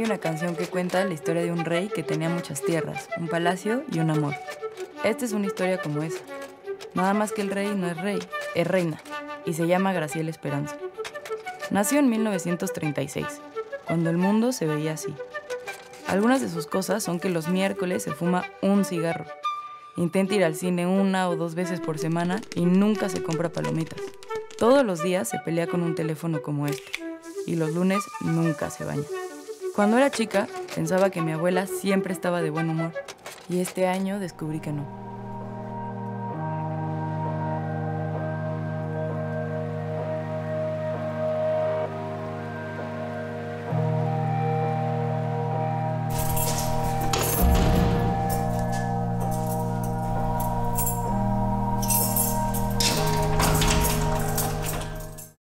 Hay una canción que cuenta la historia de un rey que tenía muchas tierras, un palacio y un amor. Esta es una historia como esa. Nada más que el rey no es rey, es reina, y se llama Graciela Esperanza. Nació en 1936, cuando el mundo se veía así. Algunas de sus cosas son que los miércoles se fuma un cigarro. Intenta ir al cine una o dos veces por semana y nunca se compra palomitas. Todos los días se pelea con un teléfono como este. Y los lunes nunca se baña. Cuando era chica, pensaba que mi abuela siempre estaba de buen humor. Y este año descubrí que no.